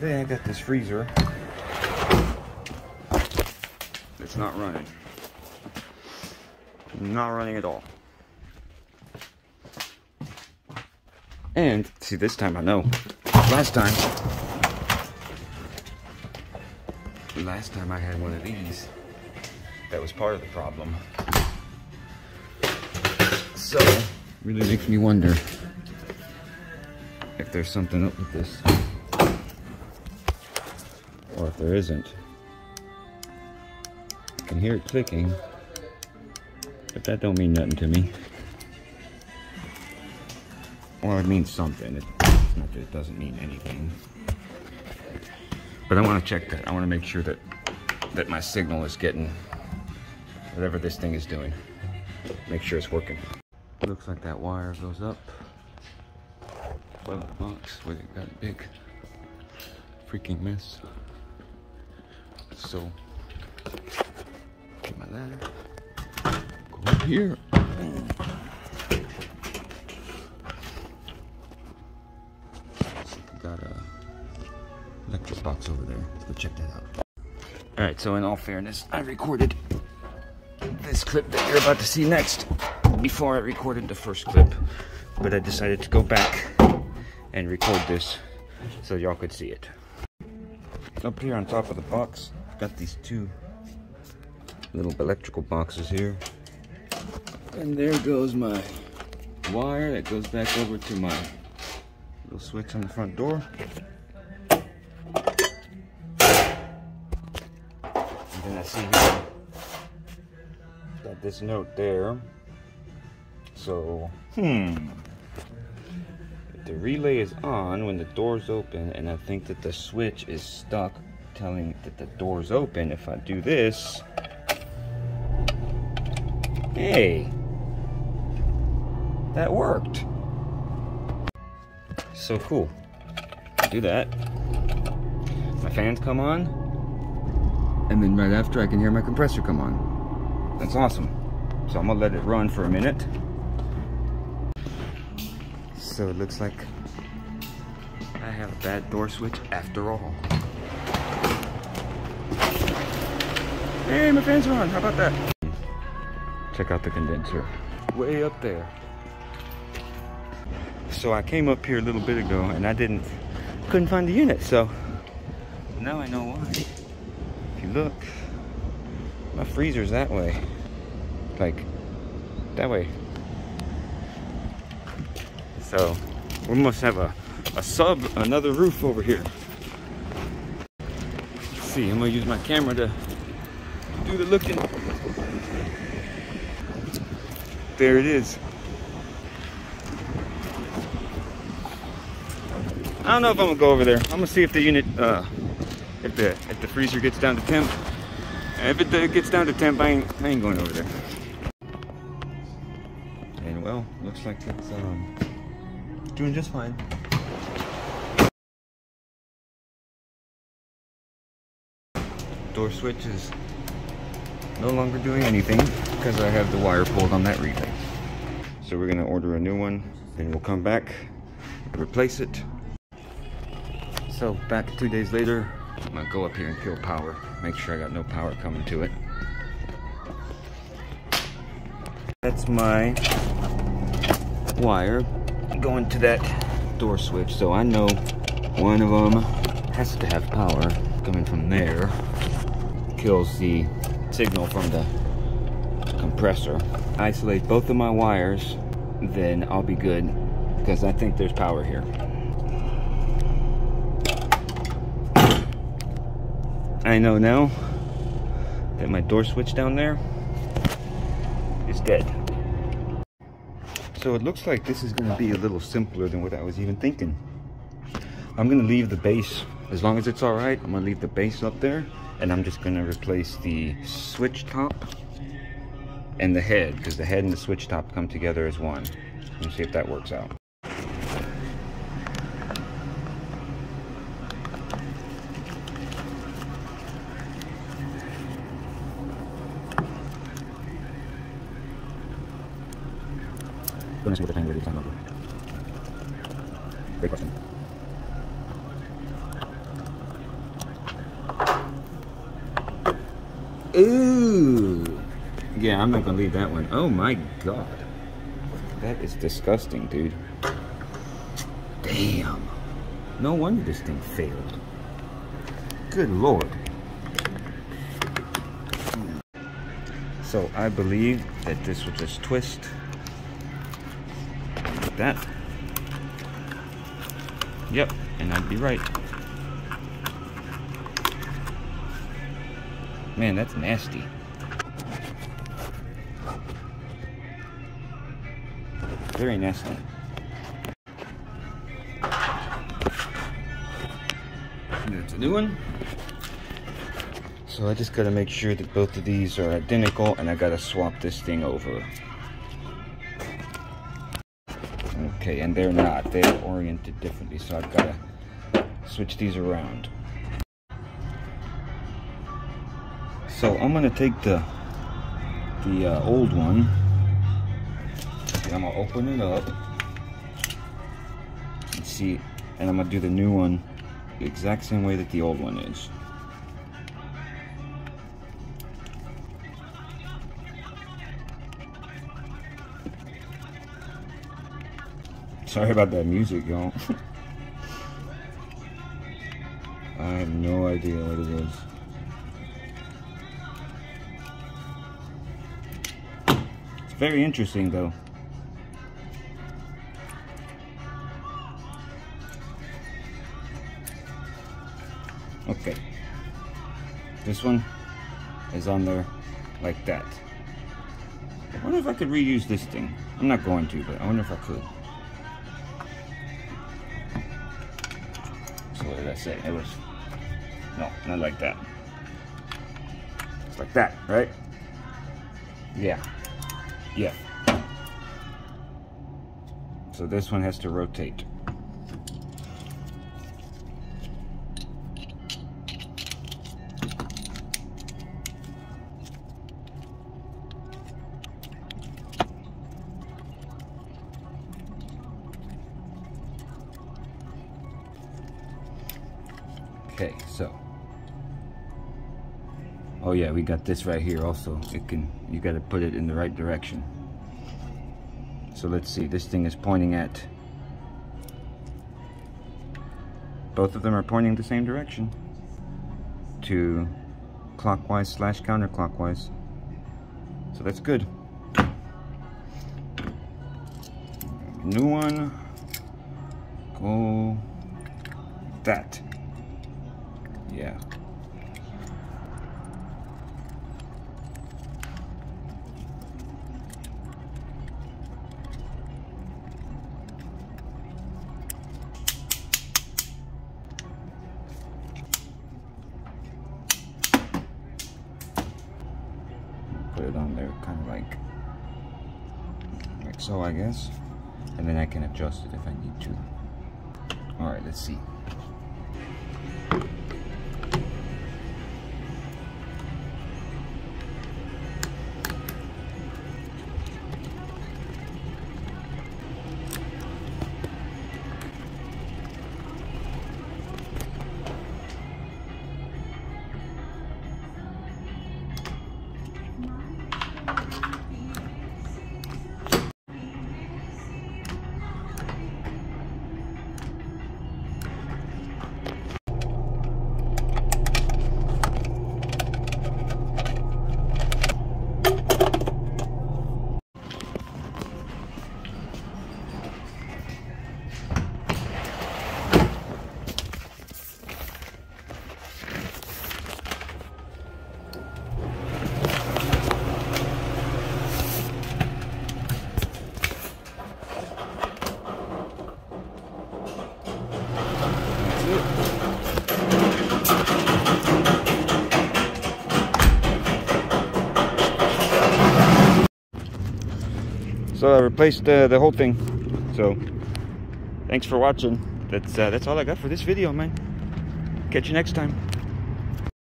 today I got this freezer. It's not running. Not running at all. And, see, this time I know. Last time, last time I had one of these, that was part of the problem. So, really makes me wonder if there's something up with this. Or if there isn't. I can hear it clicking, but that don't mean nothing to me. Well, it means something. It's not that it doesn't mean anything. But I want to check that. I want to make sure that that my signal is getting whatever this thing is doing. Make sure it's working. Looks like that wire goes up by the box where it got a big freaking mess. So, get my ladder. Go up here. Got a electric box over there. Let's go check that out. All right, so in all fairness, I recorded this clip that you're about to see next before I recorded the first clip, but I decided to go back and record this so y'all could see it. Up here on top of the box, got these two little electrical boxes here. And there goes my wire that goes back over to my little switch on the front door. And then I see here, got this note there. So, hmm. The relay is on when the door's open, and I think that the switch is stuck telling that the door's open. If I do this, hey, that worked. So cool. Do that. My fans come on, and then right after I can hear my compressor come on. That's awesome. So I'm gonna let it run for a minute. So it looks like I have a bad door switch after all. Hey, my fans are on. How about that? Check out the condenser. Way up there. So I came up here a little bit ago and I didn't, couldn't find the unit. So now I know why. If you look, my freezer's that way. Like, that way. So we must have a, a sub, another roof over here. Let's see, I'm gonna use my camera to do the looking. There it is. I don't know if I'm gonna go over there. I'm gonna see if the unit, uh, if the if the freezer gets down to temp. If it gets down to temp, I ain't, I ain't going over there. And well, looks like it's um, doing just fine. Door switch is no longer doing anything because I have the wire pulled on that relay. So we're gonna order a new one, then we'll come back, replace it. So back two days later, I'm gonna go up here and kill power, make sure I got no power coming to it. That's my wire going to that door switch. So I know one of them has to have power coming from there. Kills the signal from the compressor. Isolate both of my wires, then I'll be good because I think there's power here. I know now that my door switch down there is dead. So it looks like this is going to be a little simpler than what I was even thinking. I'm going to leave the base, as long as it's all right, I'm going to leave the base up there. And I'm just going to replace the switch top and the head, because the head and the switch top come together as one. Let me see if that works out. What the time really time over. Great question. Ooh. Yeah, I'm not gonna leave that one. Oh my god. That is disgusting, dude. Damn. No wonder this thing failed. Good lord. So I believe that this will just twist like that. Yep, and I'd be right. Man, that's nasty. Very nasty. That's a new one. So I just gotta make sure that both of these are identical and I gotta swap this thing over. Okay, and they're not. They're oriented differently, so I've gotta switch these around. So I'm gonna take the the uh, old one I'm gonna open it up and see, and I'm gonna do the new one the exact same way that the old one is. Sorry about that music, y'all. I have no idea what it is. It's very interesting, though. Okay. This one is on there like that. I wonder if I could reuse this thing. I'm not going to, but I wonder if I could. So what did I say? It was, no, not like that. It's like that, right? Yeah. Yeah. So this one has to rotate. Okay, so. Oh yeah, we got this right here also. It can, you gotta put it in the right direction. So let's see, this thing is pointing at, both of them are pointing the same direction to clockwise slash counterclockwise. So that's good. New one, go that. Yeah. Put it on there kind of like like so I guess and then I can adjust it if I need to. Alright, let's see. So I replaced uh, the whole thing. So thanks for watching. That's uh, that's all I got for this video, man. Catch you next time.